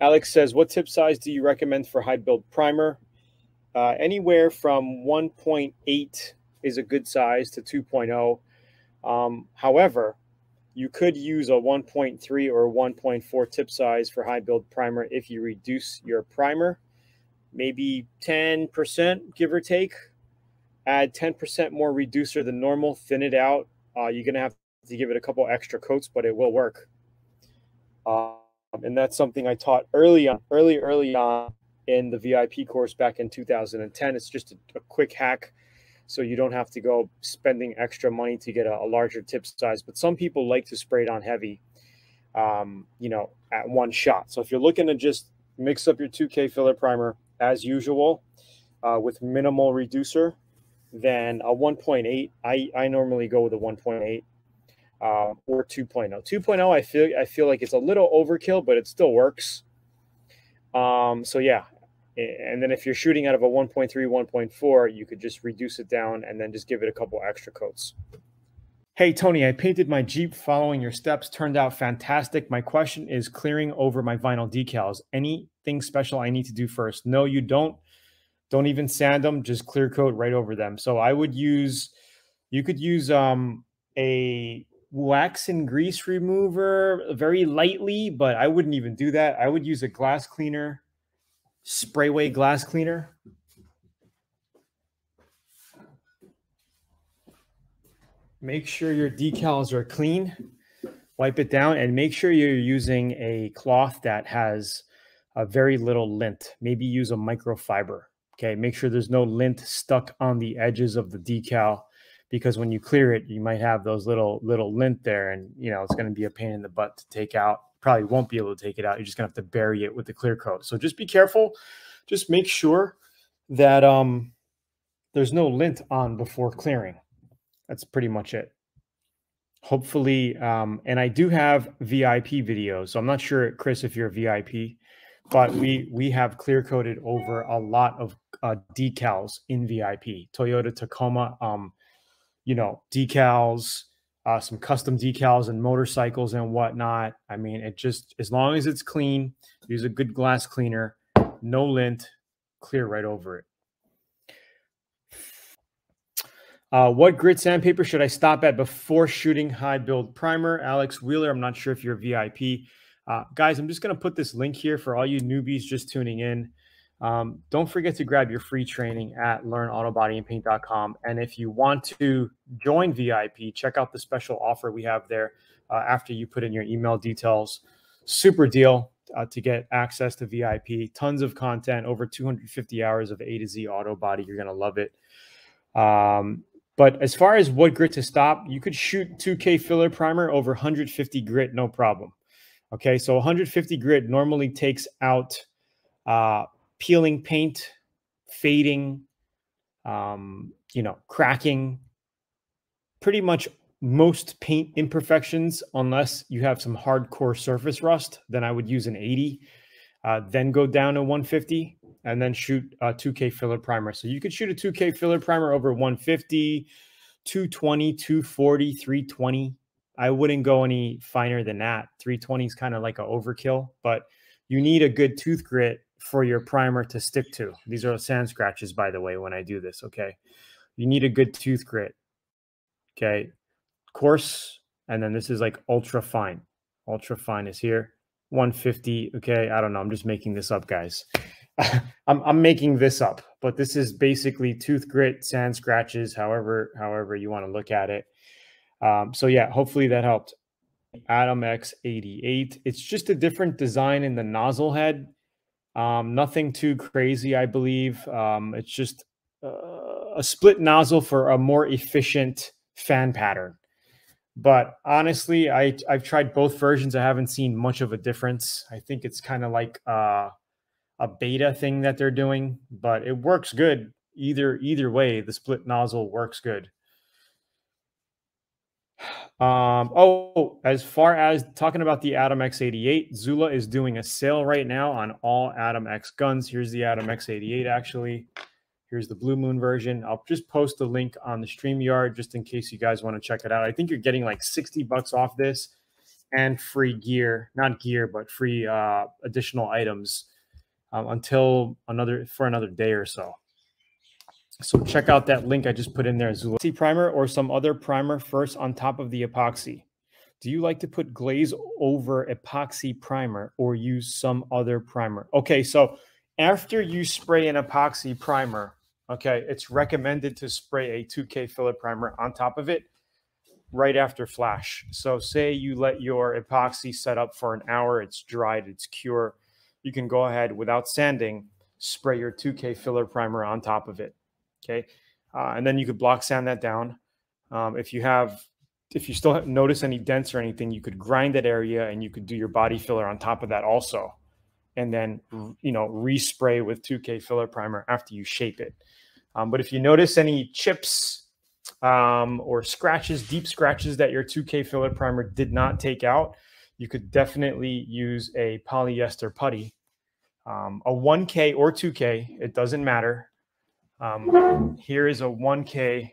Alex says, what tip size do you recommend for high build primer? Uh, anywhere from 1.8 is a good size to 2.0. Um, however, you could use a 1.3 or 1.4 tip size for high build primer if you reduce your primer, maybe 10%, give or take. Add 10% more reducer than normal, thin it out. Uh, you're going to have to give it a couple extra coats, but it will work. Uh, and that's something I taught early on, early, early on in the VIP course back in 2010. It's just a, a quick hack so you don't have to go spending extra money to get a, a, larger tip size. But some people like to spray it on heavy, um, you know, at one shot. So if you're looking to just mix up your 2K filler primer as usual uh, with minimal reducer, then a 1.8. I, I normally go with a 1.8 uh, or 2.0. 2.0, I feel I feel like it's a little overkill, but it still works. Um, so yeah, and then if you're shooting out of a 1.3, 1.4, you could just reduce it down and then just give it a couple extra coats. Hey, Tony, I painted my Jeep following your steps. Turned out fantastic. My question is clearing over my vinyl decals. Anything special I need to do first? No, you don't. Don't even sand them, just clear coat right over them. So I would use, you could use um, a wax and grease remover very lightly, but I wouldn't even do that. I would use a glass cleaner sprayway glass cleaner. Make sure your decals are clean. Wipe it down and make sure you're using a cloth that has a very little lint. Maybe use a microfiber. Okay, make sure there's no lint stuck on the edges of the decal because when you clear it, you might have those little little lint there, and you know it's going to be a pain in the butt to take out probably won't be able to take it out. You're just gonna have to bury it with the clear coat. So just be careful. Just make sure that um, there's no lint on before clearing. That's pretty much it. Hopefully, um, and I do have VIP videos. So I'm not sure, Chris, if you're a VIP, but we we have clear coated over a lot of uh, decals in VIP. Toyota Tacoma, um, you know, decals, uh, some custom decals and motorcycles and whatnot. I mean, it just as long as it's clean, use a good glass cleaner, no lint, clear right over it. Uh, what grit sandpaper should I stop at before shooting high build primer? Alex Wheeler, I'm not sure if you're VIP. Uh, guys, I'm just going to put this link here for all you newbies just tuning in. Um, don't forget to grab your free training at learnautobodyandpaint.com. And if you want to join VIP, check out the special offer we have there uh, after you put in your email details. Super deal uh, to get access to VIP. Tons of content, over 250 hours of A to Z auto body. You're going to love it. Um, but as far as what grit to stop, you could shoot 2K filler primer over 150 grit, no problem. Okay, so 150 grit normally takes out uh, peeling paint, fading, um, you know, cracking, pretty much most paint imperfections, unless you have some hardcore surface rust, then I would use an 80, uh, then go down to 150 and then shoot a 2K filler primer. So you could shoot a 2K filler primer over 150, 220, 240, 320. I wouldn't go any finer than that. 320 is kind of like an overkill, but you need a good tooth grit for your primer to stick to. These are sand scratches, by the way, when I do this, okay? You need a good tooth grit, okay? Coarse, and then this is like ultra fine. Ultra fine is here, 150, okay? I don't know, I'm just making this up, guys. I'm, I'm making this up, but this is basically tooth grit, sand scratches, however, however you want to look at it. Um, so yeah, hopefully that helped. Atom X88. It's just a different design in the nozzle head. Um, nothing too crazy, I believe. Um, it's just uh, a split nozzle for a more efficient fan pattern. But honestly, I I've tried both versions. I haven't seen much of a difference. I think it's kind of like uh, a beta thing that they're doing, but it works good either either way. The split nozzle works good. Um, oh, as far as talking about the Atom X88, Zoolaa is doing a sale right now on all Atom X guns. Here's the Atom X88 actually. Here's the Blue Moon version. I'll just post the link on the StreamYard just in case you guys want to check it out. I think you're getting like 60 bucks off this and free gear, not gear, but free uh, additional items um, until another for another day or so. So check out that link I just put in there, Zulati primer or some other primer first on top of the epoxy. Do you like to put glaze over epoxy primer or use some other primer? Okay, so after you spray an epoxy primer, okay, it's recommended to spray a 2K filler primer on top of it right after flash. So say you let your epoxy set up for an hour, it's dried, it's cure. You can go ahead without sanding, spray your 2K filler primer on top of it. Okay. Uh, and then you could block sand that down. Um, if you have, if you still notice any dents or anything, you could grind that area and you could do your body filler on top of that also. And then, you know, respray with 2K filler primer after you shape it. Um, but if you notice any chips, um, or scratches, deep scratches that your 2K filler primer did not take out, you could definitely use a polyester putty. Um, a 1K or 2K, it doesn't matter. Um, here is a 1K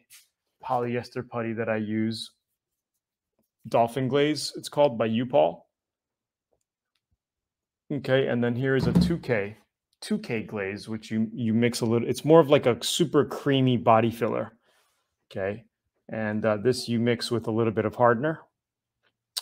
polyester putty that I use. Dolphin Glaze, it's called by U-POL. Okay, and then here is a 2K, 2K glaze, which you you mix a little. It's more of like a super creamy body filler. Okay. And uh, this you mix with a little bit of hardener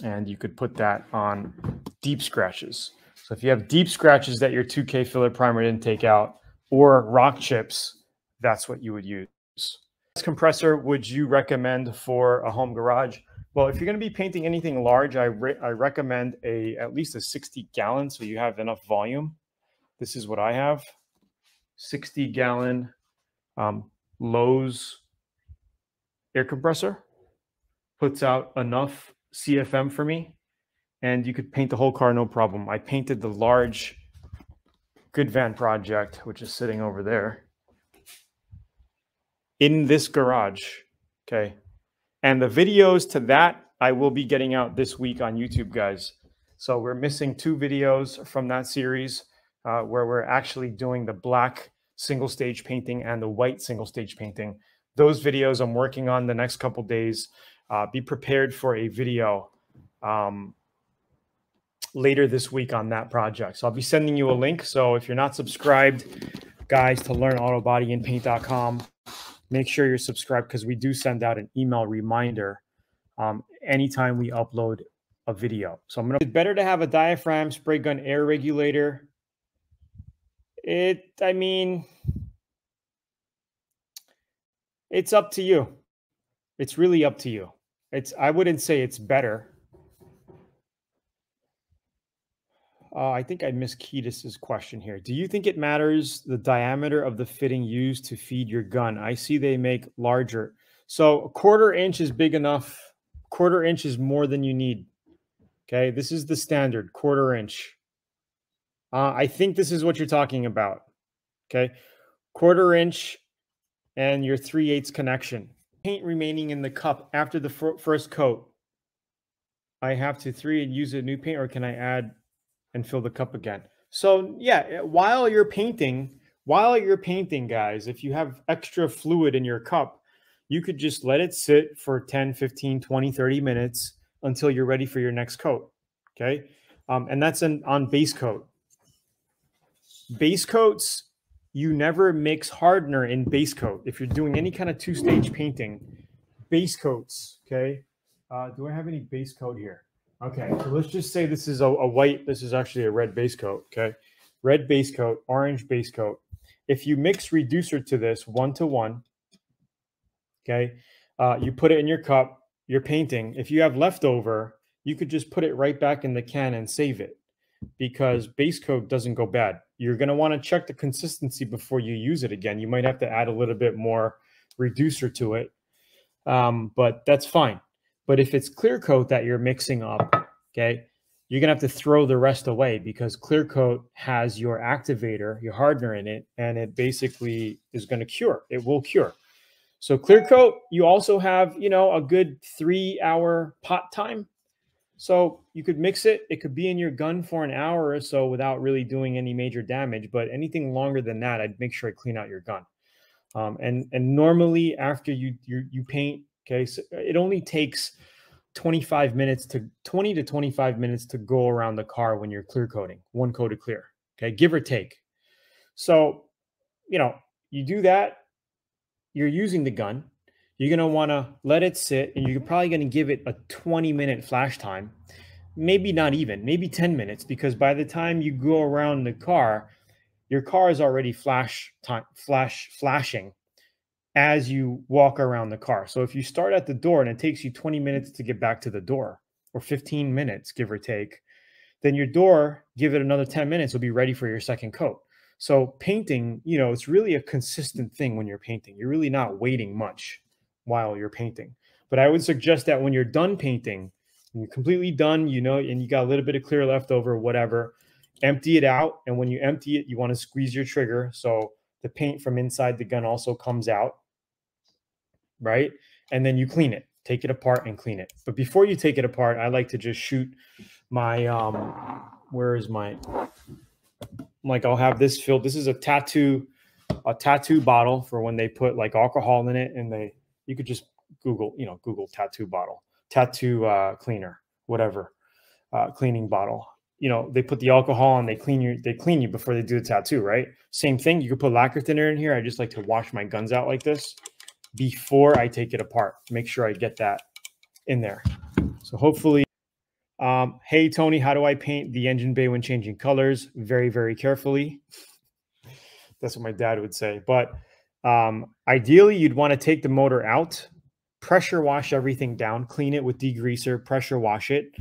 and you could put that on deep scratches. So if you have deep scratches that your 2K filler primer didn't take out or rock chips, that's what you would use. This compressor would you recommend for a home garage? Well, if you're going to be painting anything large, I, re I recommend a at least a 60 gallon so you have enough volume. This is what I have. 60 gallon um, Lowe's air compressor, puts out enough CFM for me, and you could paint the whole car no problem. I painted the large Good Van project, which is sitting over there, in this garage. Okay. And the videos to that I will be getting out this week on YouTube, guys. So we're missing two videos from that series uh, where we're actually doing the black single stage painting and the white single stage painting those videos I'm working on the next couple days. Uh, be prepared for a video um, later this week on that project. So I'll be sending you a link. So if you're not subscribed, guys, to learn auto body and paint.com, make sure you're subscribed because we do send out an email reminder um, anytime we upload a video. So I'm gonna. It's better to have a diaphragm spray gun air regulator. It, I mean, it's up to you. It's really up to you. It's I wouldn't say it's better. Uh, I think I missed Ketis's question here. Do you think it matters the diameter of the fitting used to feed your gun? I see they make larger. So a quarter inch is big enough. Quarter inch is more than you need. Okay, this is the standard quarter inch. Uh, I think this is what you're talking about. Okay, quarter inch and your 3 eighths connection. Paint remaining in the cup after the first coat. I have to three and use a new paint or can I add and fill the cup again? So yeah, eh, while you're painting, while you're painting, guys, if you have extra fluid in your cup, you could just let it sit for 10, 15, 20, 30 minutes until you're ready for your next coat. Okay. Um, and that's an, on base coat. Base coats you never mix hardener in base coat. If you're doing any kind of two-stage painting, base coats, okay? Uh, do I have any base coat here? Okay, so let's just say this is a, a white, this is actually a red base coat, okay? Red base coat, orange base coat. If you mix reducer to this one to one, okay, uh, you put it in your cup, you're painting. If you have leftover, you could just put it right back in the can and save it because base coat doesn't go bad. You're going to want to check the consistency before you use it again. You might have to add a little bit more reducer to it, um, but that's fine. But if it's clear coat that you're mixing up, okay, you're going to have to throw the rest away because clear coat has your activator, your hardener in it, and it basically is going to cure. It will cure. So clear coat, you also have, you know, a good three hour pot time so you could mix it. It could be in your gun for an hour or so without really doing any major damage. But anything longer than that, I'd make sure I clean out your gun. Um, and and normally after you you, you paint, okay, so it only takes 25 minutes to 20 to 25 minutes to go around the car when you're clear coating, one coat of clear. Okay, give or take. So, you know, you do that, you're using the gun, you're going to want to let it sit and you're probably going to give it a 20 minute flash time. Maybe not even, maybe 10 minutes, because by the time you go around the car, your car is already flash time, flash, flashing as you walk around the car. So if you start at the door and it takes you 20 minutes to get back to the door or 15 minutes, give or take, then your door, give it another 10 minutes, will be ready for your second coat. So painting, you know, it's really a consistent thing when you're painting. You're really not waiting much while you're painting. But I would suggest that when you're done painting, you're completely done, you know, and you got a little bit of clear left over, whatever, empty it out. And when you empty it, you want to squeeze your trigger. So the paint from inside the gun also comes out right? And then you clean it, take it apart and clean it. But before you take it apart, I like to just shoot my um where is my like I'll have this filled. This is a tattoo a tattoo bottle for when they put like alcohol in it and they you could just Google, you know, Google tattoo bottle, tattoo uh cleaner, whatever. Uh cleaning bottle. You know, they put the alcohol and they clean you they clean you before they do the tattoo, right? Same thing. You could put lacquer thinner in here. I just like to wash my guns out like this before I take it apart. Make sure I get that in there. So hopefully, um, hey, Tony, how do I paint the engine bay when changing colors? Very, very carefully. That's what my dad would say. But um, ideally, you'd want to take the motor out, pressure wash everything down, clean it with degreaser, pressure wash it,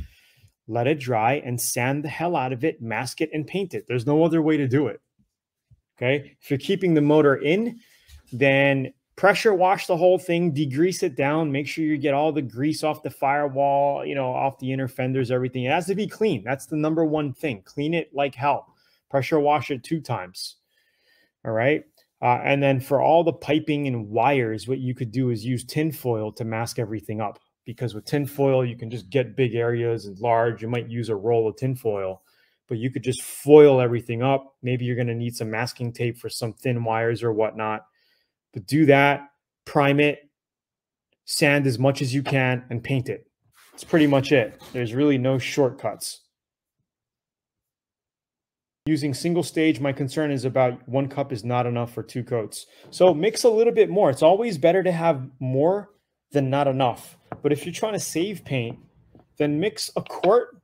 let it dry, and sand the hell out of it, mask it, and paint it. There's no other way to do it. Okay. If you're keeping the motor in, then pressure wash the whole thing, degrease it down, make sure you get all the grease off the firewall, you know, off the inner fenders, everything. It has to be clean. That's the number one thing. Clean it like hell. Pressure wash it two times. All right. Uh, and then for all the piping and wires, what you could do is use tin foil to mask everything up. Because with tin foil, you can just get big areas and large. You might use a roll of tin foil, but you could just foil everything up. Maybe you're going to need some masking tape for some thin wires or whatnot but do that, prime it, sand as much as you can, and paint it. That's pretty much it. There's really no shortcuts. Using single stage, my concern is about one cup is not enough for two coats. So mix a little bit more. It's always better to have more than not enough. But if you're trying to save paint, then mix a quart.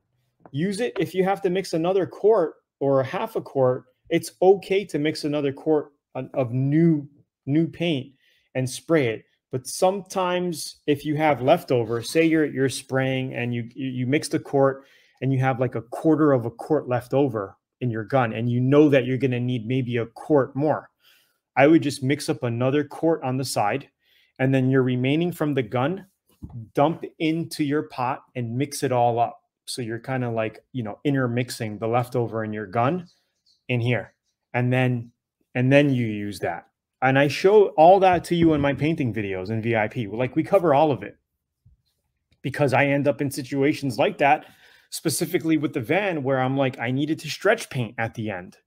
Use it if you have to mix another quart or a half a quart. It's okay to mix another quart uh, of new new paint and spray it. But sometimes if you have leftover, say you're you're spraying and you you mix the quart and you have like a quarter of a quart left over in your gun and you know that you're going to need maybe a quart more. I would just mix up another quart on the side and then your remaining from the gun dump into your pot and mix it all up. So you're kind of like, you know, intermixing the leftover in your gun in here. And then and then you use that. And I show all that to you in my painting videos in VIP. Like we cover all of it because I end up in situations like that, specifically with the van where I'm like, I needed to stretch paint at the end.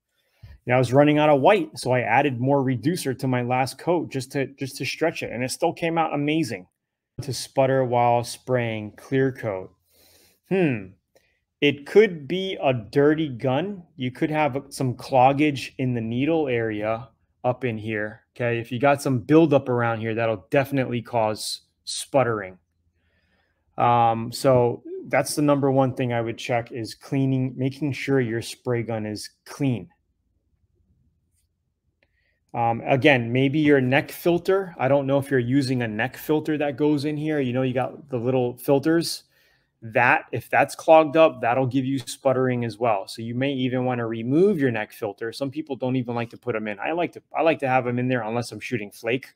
And I was running out of white, so I added more reducer to my last coat just to just to stretch it, and it still came out amazing. To sputter while spraying clear coat. Hmm. It could be a dirty gun. You could have some cloggage in the needle area up in here. Okay. If you got some buildup around here, that'll definitely cause sputtering. Um, so that's the number one thing I would check is cleaning, making sure your spray gun is clean. Um, again, maybe your neck filter. I don't know if you're using a neck filter that goes in here. You know, you got the little filters that if that's clogged up that'll give you sputtering as well. So you may even want to remove your neck filter. Some people don't even like to put them in. I like to i like to have them in there unless i'm shooting flake.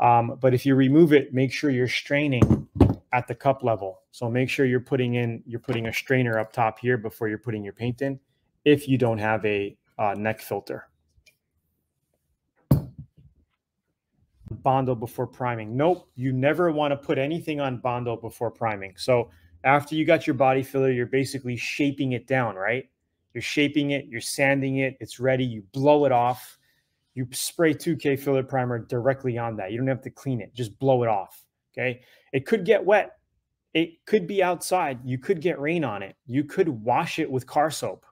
Um, but if you remove it make sure you're straining at the cup level. So make sure you're putting in you're putting a strainer up top here before you're putting your paint in if you don't have a uh, neck filter. Bondo before priming. Nope, you never want to put anything on Bondo before priming. So after you got your body filler, you're basically shaping it down, right? You're shaping it, you're sanding it, it's ready, you blow it off. You spray 2K filler primer directly on that. You don't have to clean it, just blow it off. Okay. It could get wet. it could be outside. You could get rain on it. You could wash it with car soap.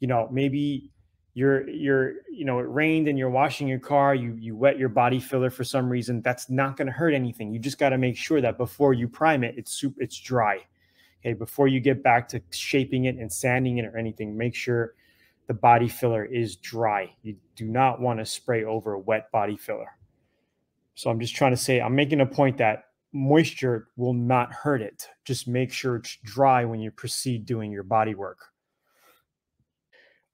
You know, maybe you're you're you know it rained and you're washing your car. You you wet your body filler for some reason. That's not going to hurt anything. You just got to make sure that before you prime it, it's soup. It's dry. Okay, before you get back to shaping it and sanding it or anything, make sure the body filler is dry. You do not want to spray over a wet body filler. So I'm just trying to say, I'm making a point that moisture will not hurt it. Just make sure it's dry when you proceed doing your body work.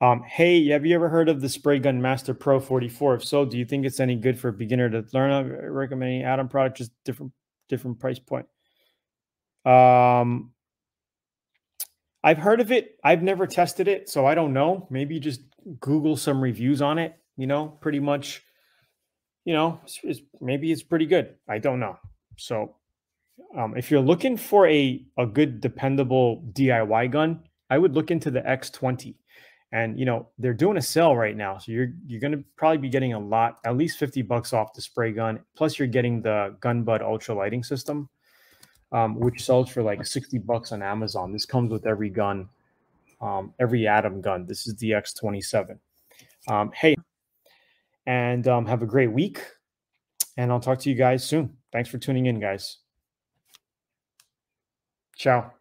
Um, hey, have you ever heard of the Spray Gun Master Pro 44? If so, do you think it's any good for a beginner to learn? I recommending Atom product, just different different price point. Um, I've heard of it. I've never tested it, so I don't know. Maybe just Google some reviews on it. You know, pretty much. You know, it's, it's, maybe it's pretty good. I don't know. So, um, if you're looking for a a good dependable DIY gun, I would look into the X20. And you know they're doing a sale right now, so you're you're going to probably be getting a lot, at least fifty bucks off the spray gun. Plus, you're getting the GunBudd Ultra Lighting System um, which sells for like 60 bucks on Amazon. This comes with every gun, um, every Atom gun. This is the X27. Um, hey, and um, have a great week. And I'll talk to you guys soon. Thanks for tuning in, guys. Ciao.